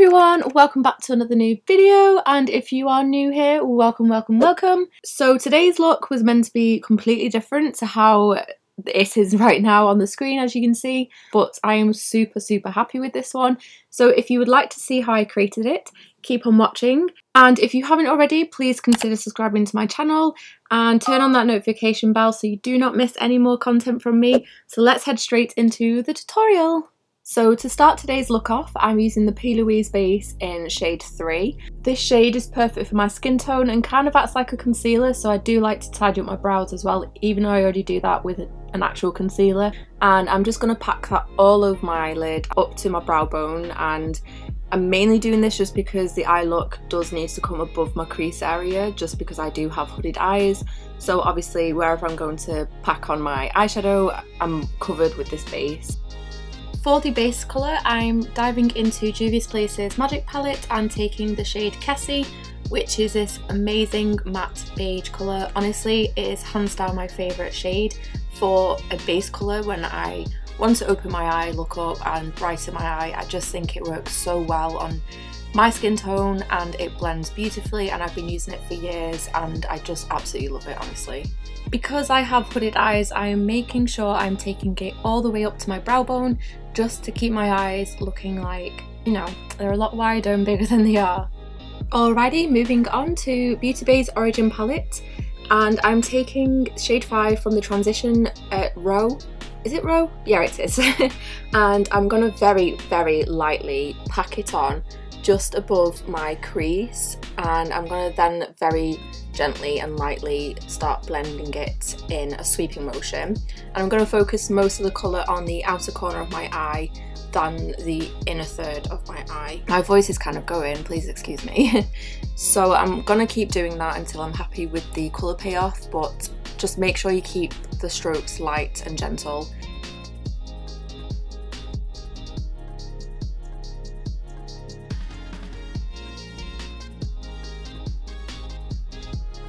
everyone, welcome back to another new video and if you are new here, welcome, welcome, welcome. So today's look was meant to be completely different to how it is right now on the screen as you can see but I am super super happy with this one so if you would like to see how I created it keep on watching and if you haven't already please consider subscribing to my channel and turn on that notification bell so you do not miss any more content from me so let's head straight into the tutorial. So to start today's look off, I'm using the P. Louise base in shade 3. This shade is perfect for my skin tone and kind of acts like a concealer, so I do like to tidy up my brows as well, even though I already do that with an actual concealer. And I'm just going to pack that all over my eyelid up to my brow bone and I'm mainly doing this just because the eye look does need to come above my crease area just because I do have hooded eyes so obviously wherever I'm going to pack on my eyeshadow I'm covered with this base. For the base colour, I'm diving into Juvia's Place's Magic Palette and taking the shade Kessie, which is this amazing matte beige colour. Honestly, it is hands down my favourite shade for a base colour when I want to open my eye, look up and brighten my eye. I just think it works so well on my skin tone and it blends beautifully and I've been using it for years and I just absolutely love it honestly. Because I have hooded eyes I am making sure I'm taking it all the way up to my brow bone just to keep my eyes looking like, you know, they're a lot wider and bigger than they are. Alrighty, moving on to Beauty Bay's Origin Palette and I'm taking shade 5 from the Transition uh, Row is it row? Yeah it is and I'm gonna very very lightly pack it on just above my crease and I'm going to then very gently and lightly start blending it in a sweeping motion and I'm going to focus most of the colour on the outer corner of my eye than the inner third of my eye. My voice is kind of going, please excuse me. so I'm going to keep doing that until I'm happy with the colour payoff but just make sure you keep the strokes light and gentle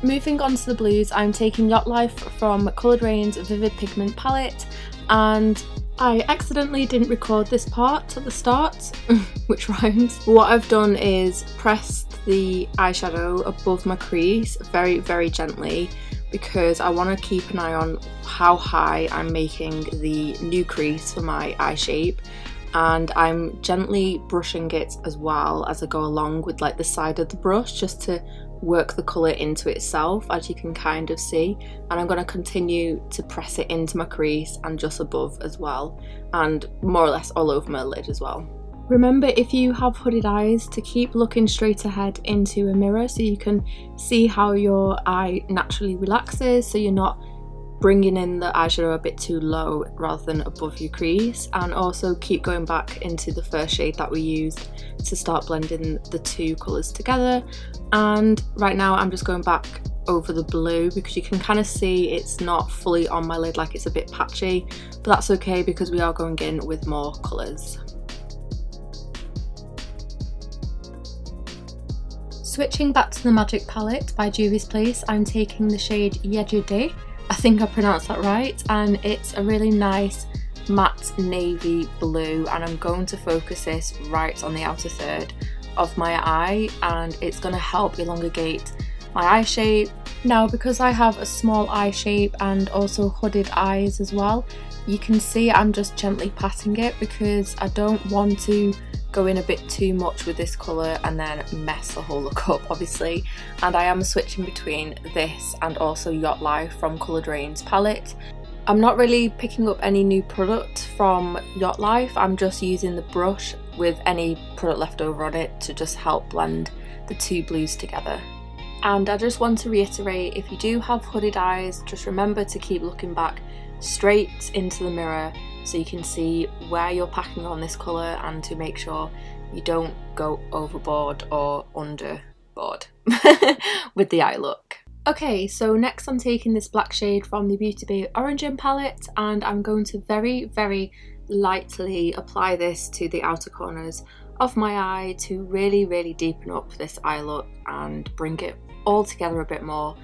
Moving on to the blues, I'm taking Yacht Life from Coloured Raine's Vivid Pigment palette and I accidentally didn't record this part at the start, which rhymes. What I've done is pressed the eyeshadow above my crease very, very gently because I want to keep an eye on how high I'm making the new crease for my eye shape and I'm gently brushing it as well as I go along with like the side of the brush just to work the colour into itself as you can kind of see and I'm going to continue to press it into my crease and just above as well and more or less all over my lid as well. Remember if you have hooded eyes to keep looking straight ahead into a mirror so you can see how your eye naturally relaxes so you're not bringing in the eyeshadow a bit too low rather than above your crease and also keep going back into the first shade that we used to start blending the two colours together and right now I'm just going back over the blue because you can kind of see it's not fully on my lid like it's a bit patchy but that's okay because we are going in with more colours. Switching back to the Magic Palette by Juvia's Place, I'm taking the shade Yejude I think I pronounced that right and it's a really nice matte navy blue and I'm going to focus this right on the outer third of my eye and it's going to help elongate my eye shape. Now because I have a small eye shape and also hooded eyes as well you can see I'm just gently patting it because I don't want to go in a bit too much with this colour and then mess the whole look up obviously and I am switching between this and also Yacht Life from Coloured Raine's palette. I'm not really picking up any new product from Yacht Life, I'm just using the brush with any product left over on it to just help blend the two blues together. And I just want to reiterate, if you do have hooded eyes, just remember to keep looking back straight into the mirror so you can see where you're packing on this colour and to make sure you don't go overboard or underboard with the eye look. Okay, so next I'm taking this black shade from the Beauty Bay Origin palette and I'm going to very, very lightly apply this to the outer corners of my eye to really, really deepen up this eye look and bring it all together a bit more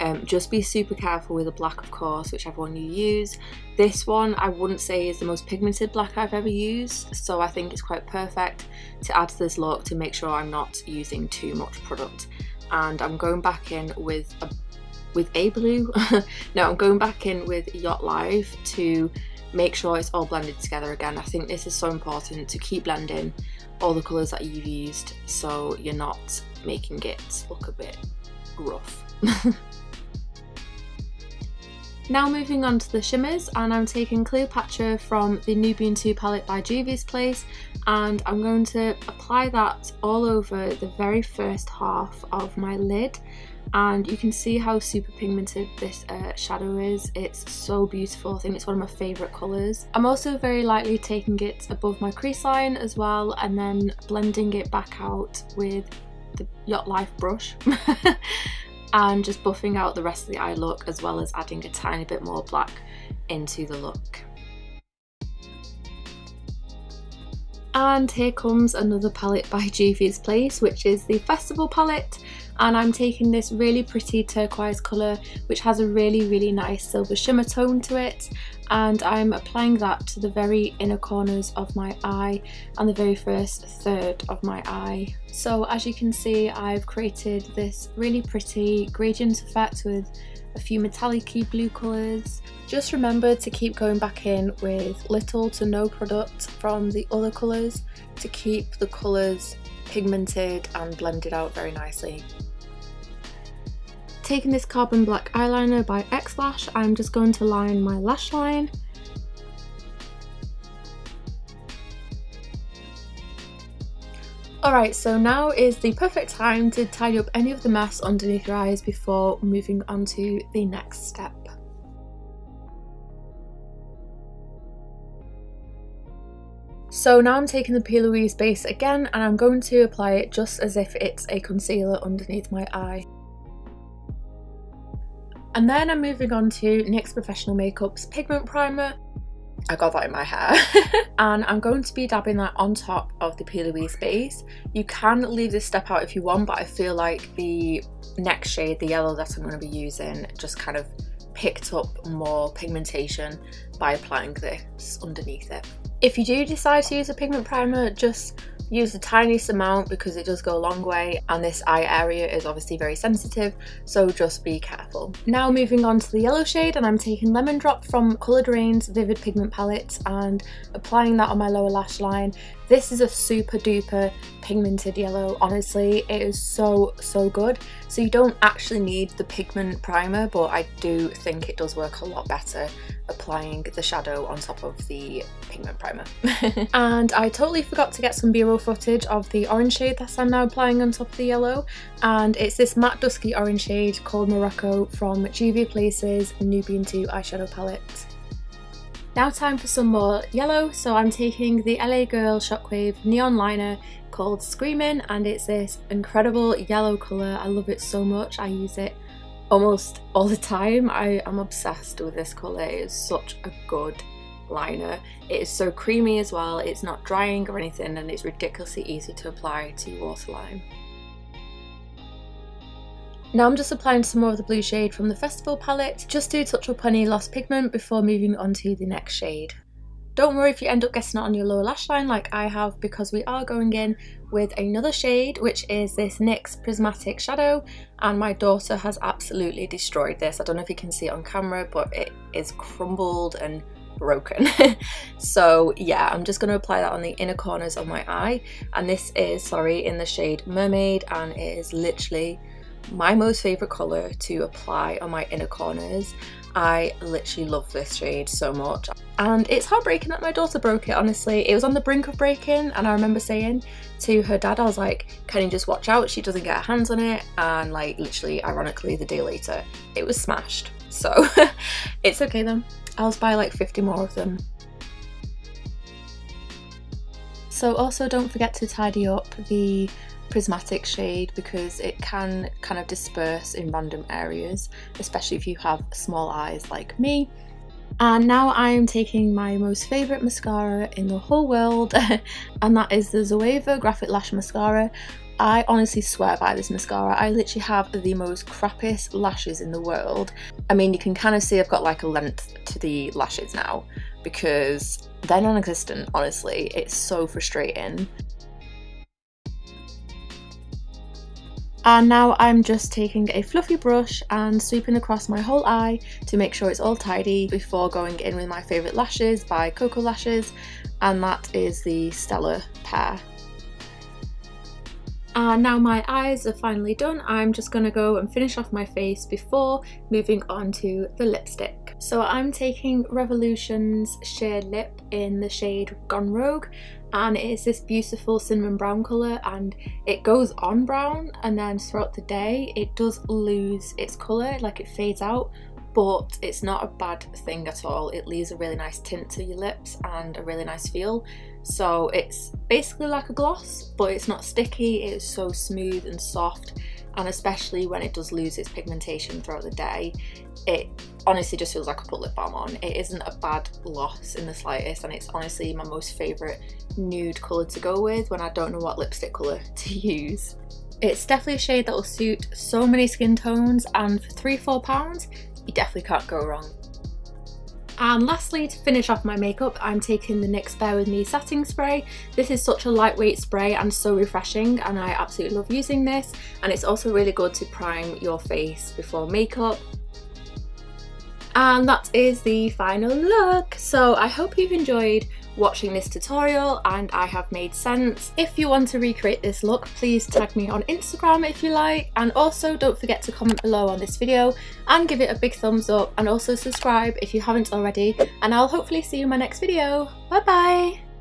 Um, just be super careful with the black, of course, whichever one you use. This one I wouldn't say is the most pigmented black I've ever used, so I think it's quite perfect to add to this look to make sure I'm not using too much product. And I'm going back in with a with a blue. no, I'm going back in with Yacht Life to make sure it's all blended together again. I think this is so important to keep blending all the colours that you've used so you're not making it look a bit rough. Now moving on to the shimmers and I'm taking Cleopatra from the Nubian 2 palette by Juvia's Place and I'm going to apply that all over the very first half of my lid and you can see how super pigmented this uh, shadow is. It's so beautiful. I think it's one of my favourite colours. I'm also very lightly taking it above my crease line as well and then blending it back out with the Yacht Life brush and just buffing out the rest of the eye look as well as adding a tiny bit more black into the look. And here comes another palette by Juvia's Place, which is the Festival palette. And I'm taking this really pretty turquoise colour, which has a really, really nice silver shimmer tone to it. And I'm applying that to the very inner corners of my eye and the very first third of my eye. So as you can see, I've created this really pretty gradient effect with a few metallic blue colours. Just remember to keep going back in with little to no product from the other colours to keep the colours pigmented and blended out very nicely. Taking this carbon black eyeliner by X Lash, I'm just going to line my lash line Alright, so now is the perfect time to tidy up any of the mess underneath your eyes before moving on to the next step. So now I'm taking the P. Louise base again and I'm going to apply it just as if it's a concealer underneath my eye. And then I'm moving on to NYX Professional Makeup's Pigment Primer I got that in my hair. and I'm going to be dabbing that on top of the P. Louise base. You can leave this step out if you want, but I feel like the next shade, the yellow that I'm going to be using, just kind of picked up more pigmentation by applying this underneath it. If you do decide to use a pigment primer, just use the tiniest amount because it does go a long way and this eye area is obviously very sensitive so just be careful. Now moving on to the yellow shade and I'm taking Lemon Drop from Coloured Raine's Vivid Pigment Palette and applying that on my lower lash line. This is a super duper pigmented yellow, honestly. It is so, so good. So you don't actually need the pigment primer, but I do think it does work a lot better applying the shadow on top of the pigment primer. and I totally forgot to get some b-roll footage of the orange shade that I'm now applying on top of the yellow. And it's this matte dusky orange shade called Morocco from Juvia Place's Nubian 2 eyeshadow palette. Now time for some more yellow, so I'm taking the LA Girl Shockwave Neon Liner called Screamin' and it's this incredible yellow colour. I love it so much, I use it almost all the time. I am obsessed with this colour, it is such a good liner. It is so creamy as well, it's not drying or anything and it's ridiculously easy to apply to waterline. Now I'm just applying some more of the blue shade from the Festival palette, just to touch up any lost pigment before moving on to the next shade. Don't worry if you end up getting it on your lower lash line like I have because we are going in with another shade which is this NYX Prismatic Shadow and my daughter has absolutely destroyed this. I don't know if you can see it on camera but it is crumbled and broken. so yeah, I'm just going to apply that on the inner corners of my eye and this is, sorry, in the shade Mermaid and it is literally my most favourite colour to apply on my inner corners. I literally love this shade so much. And it's heartbreaking that my daughter broke it, honestly. It was on the brink of breaking and I remember saying to her dad, I was like, can you just watch out? She doesn't get her hands on it. And like literally, ironically, the day later, it was smashed. So it's okay then. I'll buy like 50 more of them. So also don't forget to tidy up the prismatic shade because it can kind of disperse in random areas, especially if you have small eyes like me. And now I'm taking my most favourite mascara in the whole world and that is the Zoeva Graphic Lash Mascara I honestly swear by this mascara. I literally have the most crappiest lashes in the world. I mean, you can kind of see I've got like a length to the lashes now because they're non-existent, honestly. It's so frustrating. And now I'm just taking a fluffy brush and sweeping across my whole eye to make sure it's all tidy before going in with my favourite lashes by Koko Lashes and that is the Stella pair. And now my eyes are finally done, I'm just going to go and finish off my face before moving on to the lipstick. So I'm taking Revolution's Sheer Lip in the shade Gone Rogue and it is this beautiful cinnamon brown colour and it goes on brown and then throughout the day it does lose its colour, like it fades out but it's not a bad thing at all. It leaves a really nice tint to your lips and a really nice feel. So it's basically like a gloss, but it's not sticky, it's so smooth and soft, and especially when it does lose its pigmentation throughout the day, it honestly just feels like I put lip balm on. It isn't a bad loss in the slightest and it's honestly my most favourite nude colour to go with when I don't know what lipstick colour to use. It's definitely a shade that will suit so many skin tones and for £3-4 you definitely can't go wrong. And lastly, to finish off my makeup, I'm taking the NYX Bare With Me Setting Spray. This is such a lightweight spray and so refreshing and I absolutely love using this. And it's also really good to prime your face before makeup and that is the final look. So I hope you've enjoyed watching this tutorial and I have made sense. If you want to recreate this look, please tag me on Instagram if you like. And also don't forget to comment below on this video and give it a big thumbs up and also subscribe if you haven't already. And I'll hopefully see you in my next video. Bye bye!